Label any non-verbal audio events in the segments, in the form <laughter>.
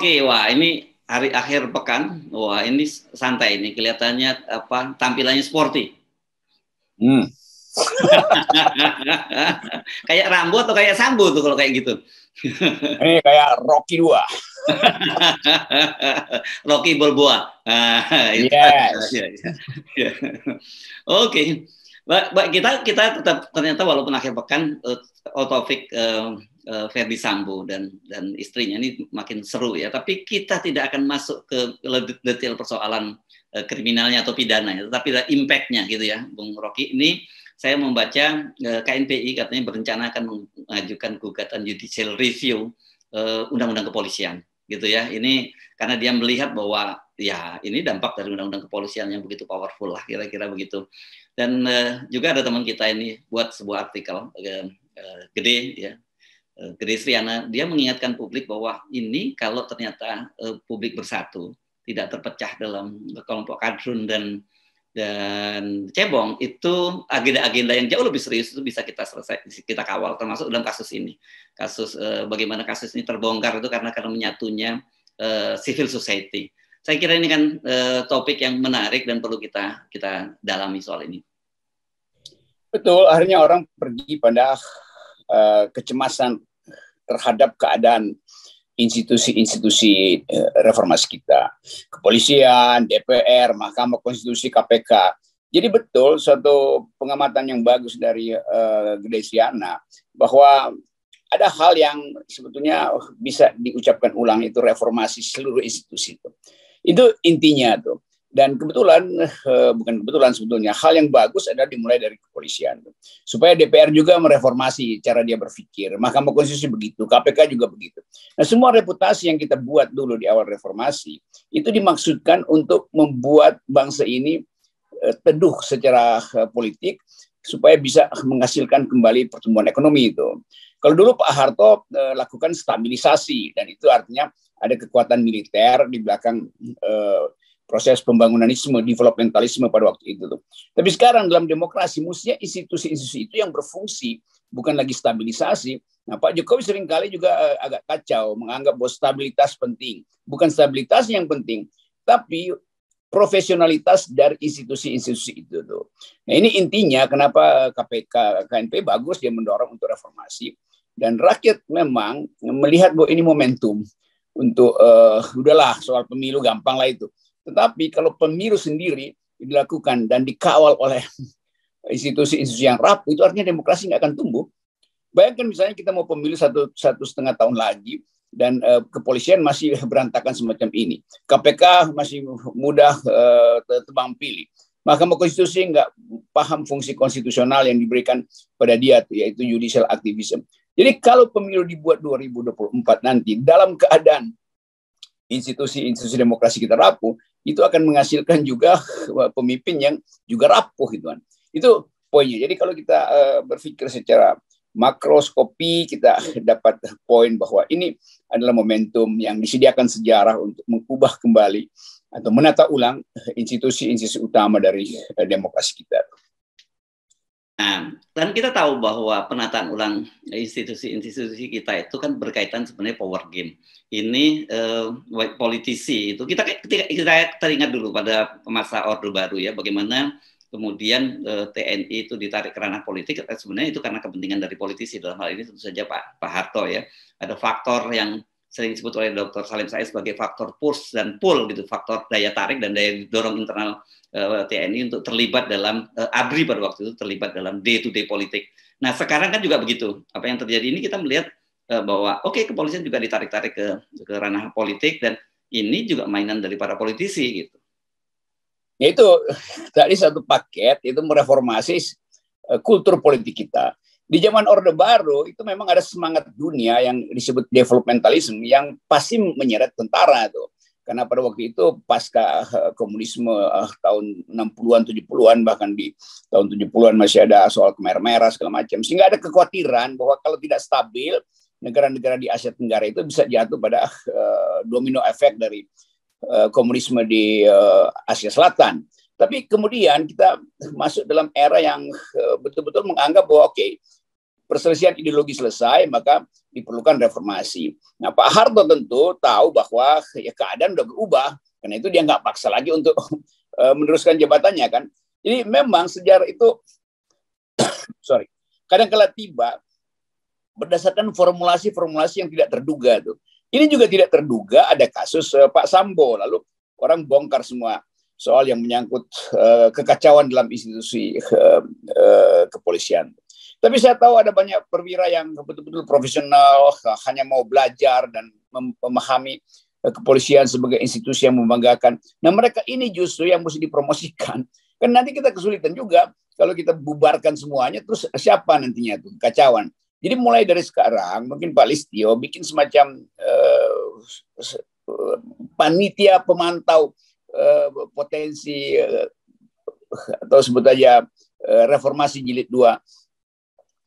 Rocky. Wah, ini hari akhir pekan. Wah, ini santai ini kelihatannya apa tampilannya sporty. Hmm. <laughs> kayak Rambo atau kayak Sambo tuh kalau kayak gitu. <laughs> Ini kayak Rocky 2. <laughs> Rocky Balboa. Ah, yes. Ya, ya. Ya. Oke. Okay. kita kita tetap ternyata walaupun akhir pekan uh, uh, uh, Ferdi Sambo dan dan istrinya ini makin seru ya. Tapi kita tidak akan masuk ke detail persoalan uh, kriminalnya atau pidana ya, tetapi impactnya gitu ya, Bung Rocky. Ini saya membaca uh, KNPI katanya berencana akan mengajukan gugatan judicial review undang-undang kepolisian gitu ya. Ini karena dia melihat bahwa ya ini dampak dari undang-undang kepolisian yang begitu powerful lah kira-kira begitu. Dan juga ada teman kita ini buat sebuah artikel gede ya Eh, Gede Sriana, dia mengingatkan publik bahwa ini kalau ternyata uh, publik bersatu, tidak terpecah dalam kelompok kadrun dan dan cebong itu agenda-agenda yang jauh lebih serius itu bisa kita selesai kita kawal termasuk dalam kasus ini. Kasus uh, bagaimana kasus ini terbongkar itu karena karena menyatunya uh, civil society. Saya kira ini kan uh, topik yang menarik dan perlu kita kita dalami soal ini. Betul akhirnya orang pergi pada uh, kecemasan terhadap keadaan institusi-institusi eh, reformasi kita, kepolisian, DPR, Mahkamah Konstitusi, KPK. Jadi betul suatu pengamatan yang bagus dari uh, bahwa ada hal yang sebetulnya bisa diucapkan ulang itu reformasi seluruh institusi itu. Itu intinya tuh. Dan kebetulan, eh, bukan kebetulan sebetulnya, hal yang bagus adalah dimulai dari kepolisian. Supaya DPR juga mereformasi cara dia berpikir. Mahkamah Konstitusi begitu, KPK juga begitu. Nah semua reputasi yang kita buat dulu di awal reformasi, itu dimaksudkan untuk membuat bangsa ini eh, teduh secara eh, politik, supaya bisa menghasilkan kembali pertumbuhan ekonomi itu. Kalau dulu Pak Harto lakukan stabilisasi, dan itu artinya ada kekuatan militer di belakang proses pembangunanisme, developmentalisme pada waktu itu. Tuh. Tapi sekarang dalam demokrasi, mestinya institusi-institusi itu yang berfungsi, bukan lagi stabilisasi. Nah, Pak Jokowi sering kali juga uh, agak kacau, menganggap bahwa stabilitas penting. Bukan stabilitas yang penting, tapi profesionalitas dari institusi-institusi itu. Tuh. Nah, ini intinya kenapa KPK, KNP bagus dia mendorong untuk reformasi. Dan rakyat memang melihat bahwa ini momentum untuk uh, udahlah soal pemilu gampang lah itu tetapi kalau pemilu sendiri dilakukan dan dikawal oleh institusi-institusi yang rapuh, itu artinya demokrasi nggak akan tumbuh. Bayangkan misalnya kita mau pemilu satu, satu setengah tahun lagi, dan uh, kepolisian masih <laughs> berantakan semacam ini. KPK masih mudah uh, tebang pilih. Mahkamah Konstitusi nggak paham fungsi konstitusional yang diberikan pada dia, yaitu judicial activism. Jadi kalau pemilu dibuat 2024 nanti dalam keadaan institusi-institusi demokrasi kita rapuh, itu akan menghasilkan juga <laughs> pemimpin yang juga rapuh gitu kan. Itu poinnya. Jadi kalau kita uh, berpikir secara makroskopi kita <laughs> dapat poin bahwa ini adalah momentum yang disediakan sejarah untuk mengubah kembali atau menata ulang institusi-institusi utama dari uh, demokrasi kita. Nah, dan kita tahu bahwa penataan ulang institusi-institusi kita itu kan berkaitan sebenarnya power game. Ini uh, politisi itu kita kita, kita teringat dulu pada masa Orde Baru ya bagaimana kemudian eh, TNI itu ditarik ke ranah politik sebenarnya itu karena kepentingan dari politisi dalam hal ini tentu saja Pak Pak Harto ya. Ada faktor yang sering disebut oleh Dr. Salim Said sebagai faktor push dan pull gitu, faktor daya tarik dan daya dorong internal uh, eh, TNI untuk terlibat dalam uh, ABRI pada waktu itu terlibat dalam day to day politik. Nah sekarang kan juga begitu. Apa yang terjadi ini kita melihat uh, bahwa oke okay, kepolisian juga ditarik-tarik ke ke ranah politik dan ini juga mainan dari para politisi gitu. Ya itu tadi satu paket itu mereformasi kultur politik kita di zaman Orde Baru itu memang ada semangat dunia yang disebut developmentalism yang pasti menyeret tentara tuh. Karena pada waktu itu pasca eh, komunisme uh, tahun 60-an 70-an bahkan di tahun 70-an masih ada soal kemer merah segala macam. Sehingga ada kekhawatiran bahwa kalau tidak stabil negara-negara di Asia Tenggara itu bisa jatuh pada uh, domino efek dari uh, komunisme di uh, Asia Selatan. Tapi kemudian kita masuk dalam era yang betul-betul menganggap bahwa oke, okay, perselisihan ideologi selesai, maka diperlukan reformasi. Nah Pak Harto tentu tahu bahwa ya keadaan udah berubah, karena itu dia nggak paksa lagi untuk uh, <laughs> meneruskan jabatannya kan. Jadi memang sejarah itu, <coughs> sorry, kadang kala tiba berdasarkan formulasi-formulasi yang tidak terduga tuh. Ini juga tidak terduga ada kasus uh, Pak Sambo, lalu orang bongkar semua soal yang menyangkut uh, kekacauan dalam institusi uh, uh, kepolisian. Tapi saya tahu ada banyak perwira yang betul-betul profesional, hanya mau belajar dan memahami eh, kepolisian sebagai institusi yang membanggakan. Nah mereka ini justru yang mesti dipromosikan. <laughs> Kan nanti kita kesulitan juga kalau kita bubarkan semuanya, terus siapa nantinya tuh kacauan. Jadi mulai dari sekarang mungkin Pak Listio bikin semacam uh, panitia pemantau uh, potensi uh, atau sebut aja reformasi jilid 2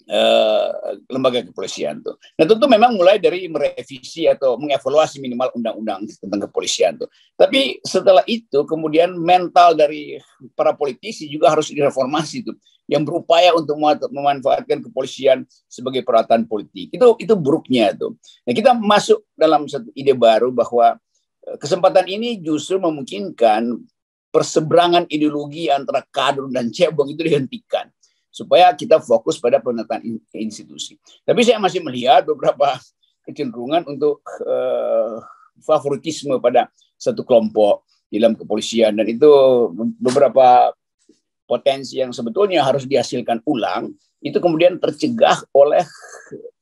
Uh, lembaga kepolisian tuh. Nah tentu memang mulai dari merevisi atau mengevaluasi minimal undang-undang tentang kepolisian tuh. Tapi setelah itu kemudian mental dari para politisi juga harus direformasi tuh, yang berupaya untuk memanfaatkan kepolisian sebagai peralatan politik. Itu itu buruknya tuh. Nah kita masuk dalam satu ide baru bahwa eh, kesempatan ini justru memungkinkan perseberangan ideologi antara kader dan cebong itu dihentikan supaya kita fokus pada penataan institusi. Tapi saya masih melihat beberapa kecenderungan untuk uh, favoritisme pada satu kelompok dalam kepolisian dan itu beberapa potensi yang sebetulnya harus dihasilkan ulang itu kemudian tercegah oleh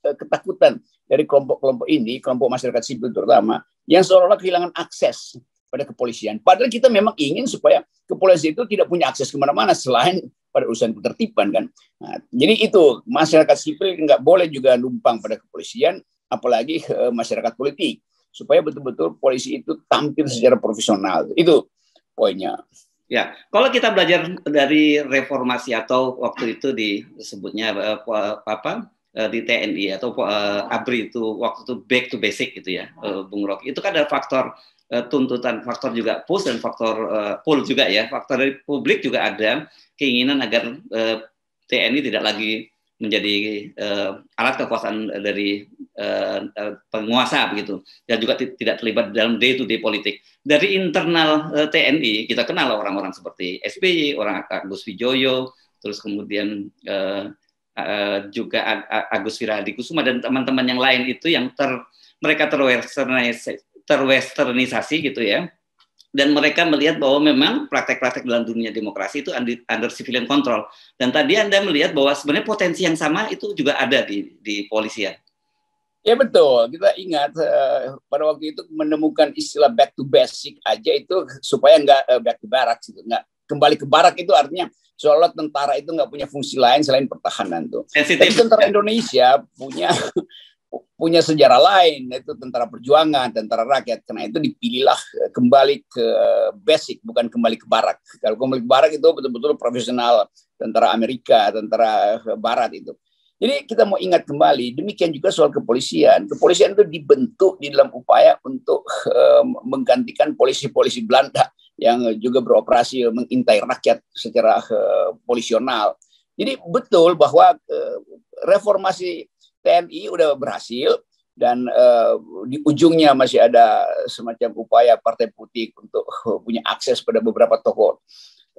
uh, ketakutan dari kelompok-kelompok ini, kelompok masyarakat sipil terutama, yang seolah-olah kehilangan akses pada kepolisian. Padahal kita memang ingin supaya kepolisian itu tidak punya akses ke mana-mana selain pada urusan ketertiban kan. Nah, jadi itu masyarakat sipil nggak boleh juga numpang pada kepolisian, apalagi uh, masyarakat politik, supaya betul-betul polisi itu tampil secara profesional. Itu poinnya. Ya, kalau kita belajar dari reformasi atau waktu itu disebutnya uh, apa uh, di TNI atau uh, ABRI itu waktu itu back to basic gitu ya, Bung Rocky. Itu kan ada faktor uh, tuntutan, faktor juga push dan faktor uh, pull juga ya. Faktor dari publik juga ada keinginan agar uh, eh, TNI tidak lagi menjadi uh, alat kekuasaan dari uh, penguasa begitu dan juga tidak terlibat dalam day to day politik dari internal uh, TNI kita kenal orang-orang seperti SBY orang Agus Wijoyo terus kemudian uh, uh, juga Agus Wirahadi Kusuma dan teman-teman yang lain itu yang ter mereka terwesternisasi, terwesternisasi gitu ya dan mereka melihat bahwa memang praktek-praktek dalam dunia demokrasi itu under civilian control. Dan tadi Anda melihat bahwa sebenarnya potensi yang sama itu juga ada di di polisian. Ya betul, kita ingat uh, pada waktu itu menemukan istilah back to basic aja itu supaya nggak uh, back to barak gitu, nggak kembali ke barak itu artinya seolah tentara itu nggak punya fungsi lain selain pertahanan tuh. Tapi tentara Indonesia punya <laughs> punya sejarah lain yaitu tentara perjuangan, tentara rakyat. Karena itu dipilihlah eh, kembali ke basic bukan kembali ke barak. Kalau kembali ke barak itu betul-betul profesional tentara Amerika, tentara barat itu. Jadi kita mau ingat kembali, demikian juga soal kepolisian. Kepolisian itu dibentuk di dalam upaya untuk uh, menggantikan polisi-polisi Belanda yang juga beroperasi mengintai rakyat secara uh, polisional. Jadi betul bahwa uh, reformasi TNI udah berhasil dan uh, di ujungnya masih ada semacam upaya partai putih untuk <laughs> punya akses pada beberapa tokoh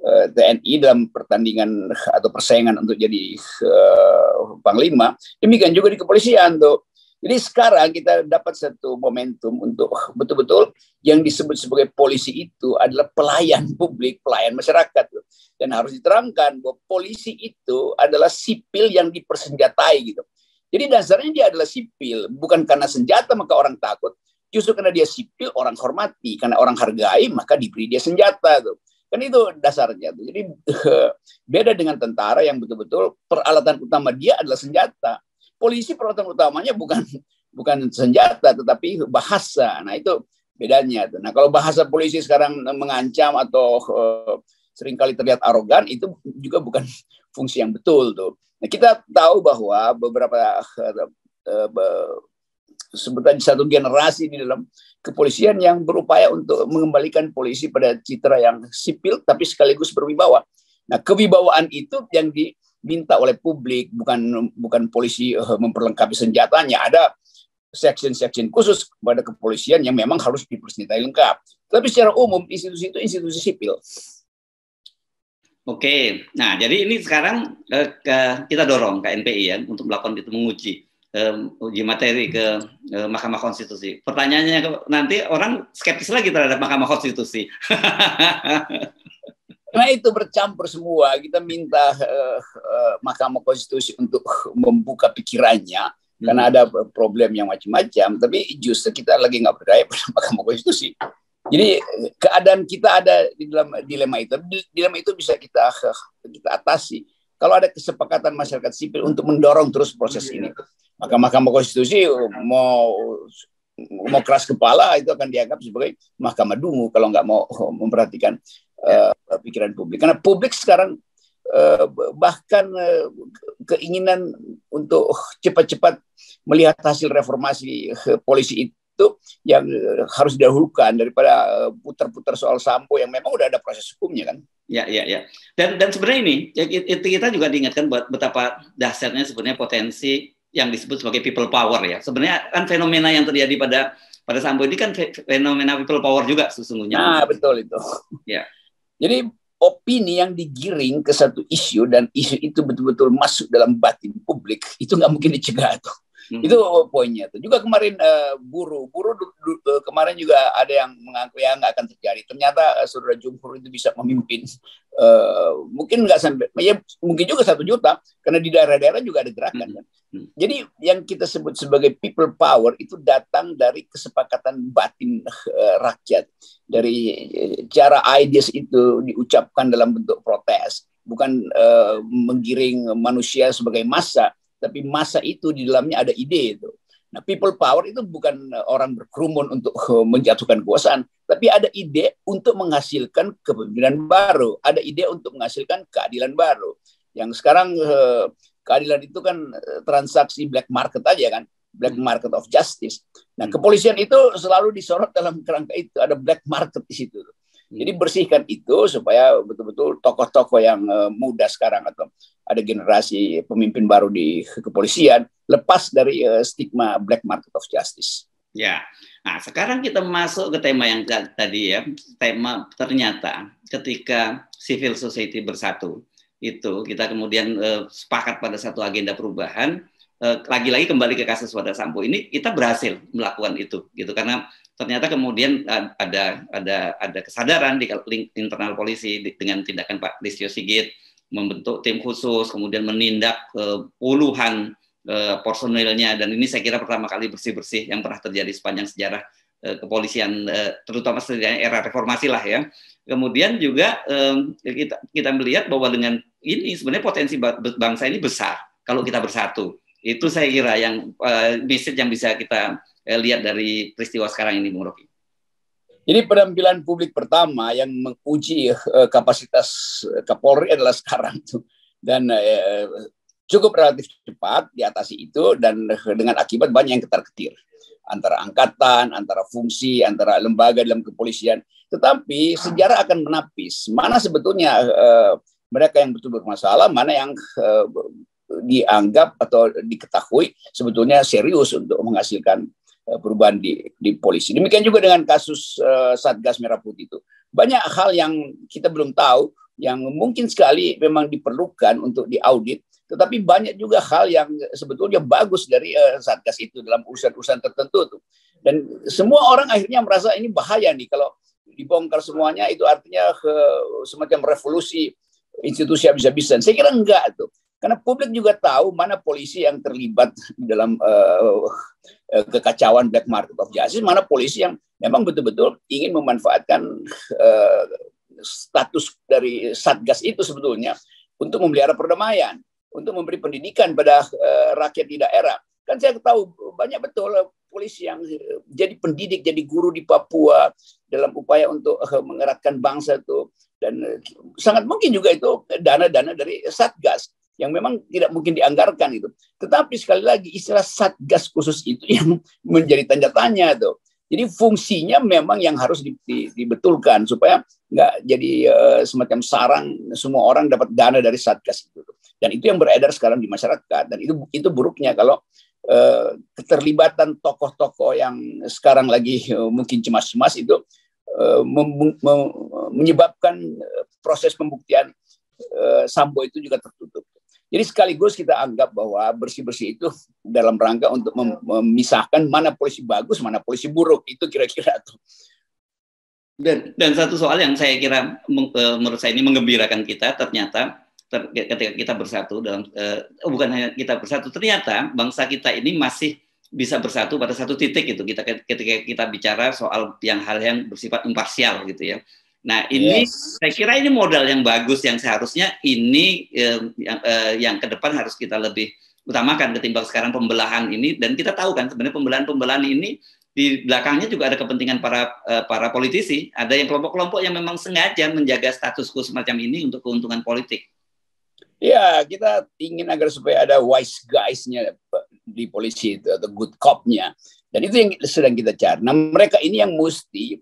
uh, eh, TNI dalam pertandingan <laughs> atau persaingan untuk jadi uh, panglima. Demikian juga di kepolisian tuh. Jadi sekarang kita dapat satu momentum untuk <laughs> betul-betul yang disebut sebagai polisi itu adalah pelayan publik, pelayan masyarakat. Dan harus diterangkan bahwa polisi itu adalah sipil yang dipersenjatai gitu. Jadi dasarnya dia adalah sipil, bukan karena senjata maka orang takut, justru karena dia sipil orang hormati, karena orang hargai maka diberi dia senjata tuh. Kan itu dasarnya tuh. Jadi <laughs> beda dengan tentara yang betul-betul peralatan utama dia adalah senjata. Polisi peralatan utamanya bukan <laughs> bukan senjata tetapi bahasa. Nah, itu bedanya tuh. Nah, kalau bahasa polisi sekarang mengancam atau uh, sering kali terlihat arogan itu juga bukan fungsi yang betul tuh. Nah, kita tahu bahwa beberapa uh, uh, sebutan satu generasi di dalam kepolisian yang berupaya untuk mengembalikan polisi pada citra yang sipil tapi sekaligus berwibawa. Nah, kewibawaan itu yang diminta oleh publik bukan bukan polisi uh, memperlengkapi senjatanya. Ada section-section khusus kepada kepolisian yang memang harus dipersenjatai lengkap. Tapi secara umum institusi itu institusi sipil. Oke, nah jadi ini sekarang eh, ke, kita dorong ke NPI ya untuk melakukan itu menguji eh, uji materi ke eh, Mahkamah Konstitusi. Pertanyaannya nanti orang skeptis lagi terhadap Mahkamah Konstitusi. <laughs> Nah itu bercampur semua. Kita minta uh, uh, Mahkamah Konstitusi untuk membuka pikirannya hmm. karena ada problem yang macam-macam. Tapi justru kita lagi nggak berdaya pada Mahkamah Konstitusi. Jadi keadaan kita ada di dalam dilema itu. Dilema itu bisa kita kita atasi kalau ada kesepakatan masyarakat sipil untuk mendorong terus proses ini. Maka Mahkamah Konstitusi mau mau keras kepala itu akan dianggap sebagai mahkamah dungu kalau nggak mau memperhatikan uh, pikiran publik. Karena publik sekarang uh, bahkan uh, keinginan untuk cepat-cepat melihat hasil reformasi uh, polisi itu itu yang eh, harus didahulukan daripada eh, putar-putar soal sampo yang memang udah ada proses hukumnya kan. Ya, ya, ya. Dan dan sebenarnya ini ya, itu kita juga diingatkan buat betapa dahsyatnya sebenarnya potensi yang disebut sebagai people power ya. Sebenarnya kan fenomena yang terjadi pada pada Sambo ini kan fenomena people power juga sesungguhnya. Nah, betul itu. Ya. Jadi opini yang digiring ke satu isu dan isu itu betul-betul masuk dalam batin publik itu nggak mungkin dicegah tuh. Hmm. Itu poinnya tuh. Juga kemarin uh, buruh, buruh uh, kemarin juga ada yang mengaku ya nggak akan terjadi. Ternyata uh, saudara Jumhur itu bisa memimpin. Uh, mungkin nggak sampai, ya mungkin juga satu juta karena di daerah-daerah juga ada gerakan hmm. kan. Hmm. Jadi yang kita sebut sebagai people power itu datang dari kesepakatan batin uh, rakyat, dari cara ideas itu diucapkan dalam bentuk protes, bukan uh, menggiring manusia sebagai massa tapi masa itu di dalamnya ada ide itu. Nah, people power itu bukan eh, orang berkerumun untuk eh, menjatuhkan kekuasaan, tapi ada ide untuk menghasilkan kepemimpinan baru, ada ide untuk menghasilkan keadilan baru. Yang sekarang eh, keadilan itu kan transaksi black market aja kan, black market of justice. Nah, kepolisian itu selalu disorot dalam kerangka itu, ada black market di situ. Jadi bersihkan itu supaya betul-betul tokoh-tokoh yang uh, muda sekarang atau ada generasi pemimpin baru di kepolisian lepas dari uh, stigma black market of justice. Ya, nah sekarang kita masuk ke tema yang tadi ya, tema ternyata ketika civil society bersatu itu kita kemudian uh, sepakat pada satu agenda perubahan lagi-lagi kembali ke kasus pada Sampo ini kita berhasil melakukan itu gitu. Karena ternyata kemudian ada ada ada kesadaran di internal polisi dengan tindakan Pak Listio Sigit membentuk tim khusus kemudian menindak uh, puluhan uh, personilnya. Dan ini saya kira pertama kali bersih-bersih yang pernah terjadi sepanjang sejarah kepolisian terutama sejak era reformasi lah ya. Kemudian juga kita kita melihat bahwa dengan ini sebenarnya potensi bangsa ini besar kalau kita bersatu itu saya kira yang uh, yang bisa kita eh, lihat dari peristiwa sekarang ini, Bung Rocky? Jadi penampilan publik pertama yang menguji uh, kapasitas Kapolri adalah <laughs> sekarang tuh dan cukup relatif cepat diatasi itu dan dengan akibat banyak yang ketar-ketir antara angkatan, antara fungsi, antara lembaga dalam kepolisian. Tetapi sejarah akan menapis mana sebetulnya uh, mereka yang betul bermasalah, mana yang uh, dianggap atau diketahui sebetulnya serius untuk menghasilkan Eh, perubahan di, di polisi. Demikian juga dengan kasus uh, Satgas Merah Putih itu. Banyak hal yang kita belum tahu yang mungkin sekali memang diperlukan untuk diaudit, tetapi banyak juga hal yang sebetulnya bagus dari uh, Satgas itu dalam urusan-urusan tertentu tuh. Dan semua orang akhirnya merasa ini bahaya nih kalau dibongkar semuanya itu artinya uh, semacam revolusi institusi habis-habisan. Saya kira enggak tuh. Karena publik juga tahu mana polisi yang terlibat dalam uh, kekacauan black market of justice, mana polisi yang memang betul-betul ingin memanfaatkan uh, status dari satgas itu sebetulnya untuk memelihara perdamaian, untuk memberi pendidikan pada uh, rakyat di daerah. Kan saya tahu banyak betul polisi yang jadi pendidik, jadi guru di Papua dalam upaya untuk mengeratkan bangsa itu dan sangat mungkin juga itu dana-dana dari satgas yang memang tidak mungkin dianggarkan itu. Tetapi sekali lagi istilah satgas khusus itu yang <laughs> menjadi tanda tanya tuh. Jadi fungsinya memang yang harus di, di, dibetulkan supaya nggak jadi uh, semacam sarang semua orang dapat dana dari satgas itu. Dan itu yang beredar sekarang di masyarakat dan itu itu buruknya kalau uh, keterlibatan tokoh-tokoh yang sekarang lagi uh, mungkin cemas-cemas itu menyebabkan proses pembuktian Sambo itu juga tertutup. Jadi sekaligus kita anggap bahwa bersih-bersih itu dalam rangka untuk memisahkan mana polisi bagus, mana polisi buruk. Itu kira-kira tuh. Dan, dan satu soal yang saya kira menurut saya ini mengembirakan kita ternyata ter, ketika kita bersatu dalam uh, bukan hanya kita bersatu ternyata bangsa kita ini masih bisa bersatu pada satu titik itu kita ketika kita bicara soal yang hal yang bersifat imparsial gitu ya. Nah ini yes. saya kira ini modal yang bagus yang seharusnya ini eh, yang, eh, yang ke depan harus kita lebih utamakan ketimbang sekarang pembelahan ini dan kita tahu kan sebenarnya pembelahan-pembelahan ini di belakangnya juga ada kepentingan para uh, para politisi, ada yang kelompok-kelompok yang memang sengaja menjaga status quo semacam ini untuk keuntungan politik. Ya, kita ingin agar supaya ada wise guys-nya di polisi itu atau good cop-nya. Dan itu yang sedang kita cari. Nah, mereka ini yang mesti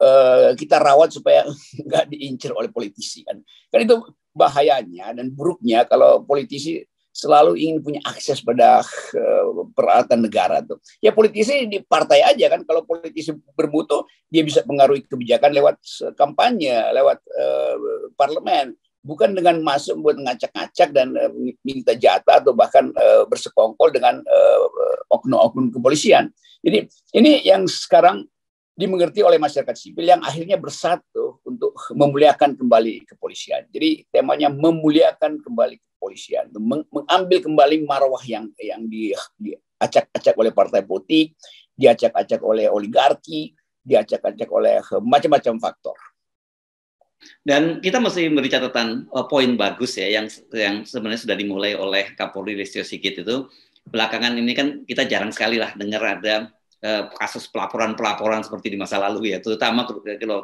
uh, kita rawat supaya <laughs> nggak diincar oleh politisi kan. Kan itu bahayanya dan buruknya kalau politisi selalu ingin punya akses pada uh, peralatan negara tuh. Ya politisi di partai aja kan kalau politisi bermutu dia bisa pengaruhi kebijakan lewat kampanye, lewat uh, parlemen bukan dengan masuk buat ngacak-ngacak dan uh, minta jatah atau bahkan uh, bersekongkol dengan oknum-oknum uh, kepolisian. Jadi ini yang sekarang dimengerti oleh masyarakat sipil yang akhirnya bersatu untuk memuliakan kembali kepolisian. Jadi temanya memuliakan kembali kepolisian, meng mengambil kembali marwah yang yang di, diacak-acak oleh partai politik, diacak-acak oleh oligarki, diacak-acak oleh macam-macam faktor. Dan kita mesti memberi catatan uh, poin bagus ya yang yang sebenarnya sudah dimulai oleh Kapolri Listio Sigit itu belakangan ini kan kita jarang sekali lah dengar ada kasus pelaporan-pelaporan seperti di masa lalu ya, terutama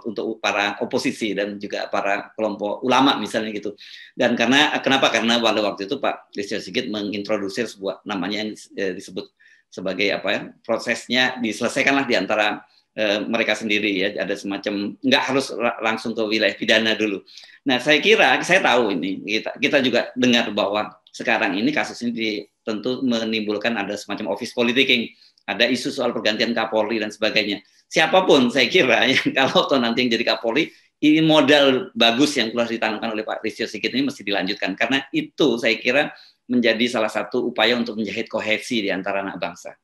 untuk para oposisi dan juga para kelompok ulama misalnya gitu. Dan karena kenapa? Karena pada waktu itu Pak Listio Sigit mengintroduksi sebuah namanya yang eh, disebut sebagai apa ya prosesnya diselesaikanlah di antara Eh, mereka sendiri ya ada semacam nggak harus langsung ke wilayah pidana dulu. Nah saya kira saya tahu ini kita kita juga dengar bahwa sekarang ini kasus ini di, tentu menimbulkan ada semacam office politicking, ada isu soal pergantian Kapolri dan sebagainya. Siapa pun saya kira <laughs> yang kalau toh nanti yang jadi Kapolri ini modal bagus yang telah ditanamkan oleh Pak Listio Sigit ini mesti dilanjutkan karena itu saya kira menjadi salah satu upaya untuk menjahit kohesi di antara anak bangsa.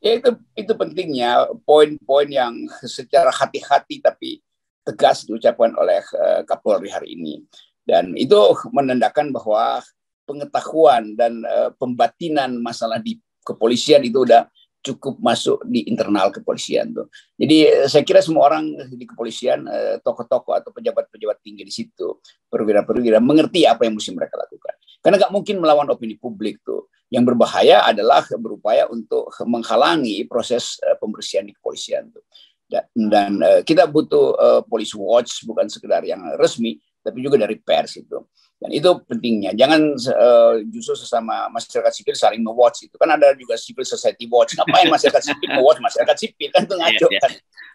Ya itu itu pentingnya poin-poin yang secara hati-hati tapi tegas diucapkan oleh uh, Kapolri hari ini. Dan itu menandakan bahwa pengetahuan dan uh, pembatinan masalah di kepolisian itu udah cukup masuk di internal kepolisian tuh. Jadi saya kira semua orang di kepolisian, tokoh-tokoh atau pejabat-pejabat tinggi di situ, perwira-perwira mengerti apa yang mesti mereka lakukan. Karena nggak mungkin melawan opini publik tuh. Yang berbahaya adalah berupaya untuk menghalangi proses uh, pembersihan di kepolisian. Tuh. Dan, dan kita butuh uh, police watch bukan sekedar yang resmi, tapi juga dari pers itu. Dan itu pentingnya. Jangan uh, justru sesama masyarakat sipil saling nge-watch itu. Kan ada juga civil society watch. Ngapain <laughs> masyarakat sipil nge-watch masyarakat sipil kan itu ngaco yeah, yeah. kan.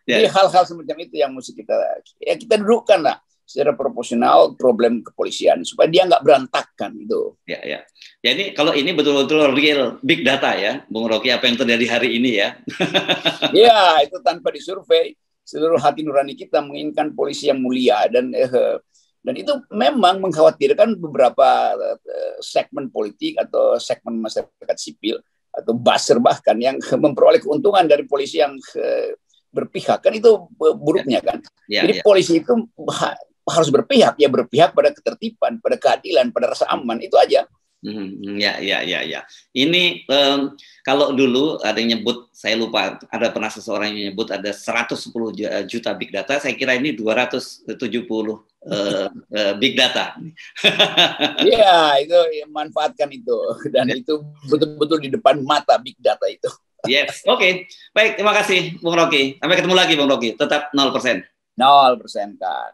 Yeah. Jadi hal-hal semacam itu yang mesti kita ya kita dudukkan lah secara proporsional problem kepolisian supaya dia nggak berantakan itu. Ya ya. Jadi kalau ini betul-betul real big data ya, Bung Rocky apa yang terjadi hari ini ya. <laughs> Iya itu tanpa disurvei seluruh hati nurani kita menginginkan polisi yang mulia dan eh, dan itu memang mengkhawatirkan beberapa eh, segmen politik atau segmen masyarakat sipil atau baser bahkan yang <laughs> memperoleh keuntungan dari polisi yang eh, berpihak kan itu buruknya kan. Ya, Jadi ya. polisi itu harus berpihak ya berpihak pada ketertiban, pada keadilan, pada rasa aman itu aja. Hmm, ya, ya, ya, ya. Ini um, kalau dulu ada yang nyebut, saya lupa, ada pernah seseorang yang nyebut ada 110 juta big data, saya kira ini 270 uh, uh, big data. <laughs> Iya, itu ya, manfaatkan itu dan ya. itu betul-betul di depan mata big data itu. Yes, oke. Okay. Baik, terima kasih Bung Rocky. Sampai ketemu lagi Bung Rocky. Tetap 0%. 0% kan.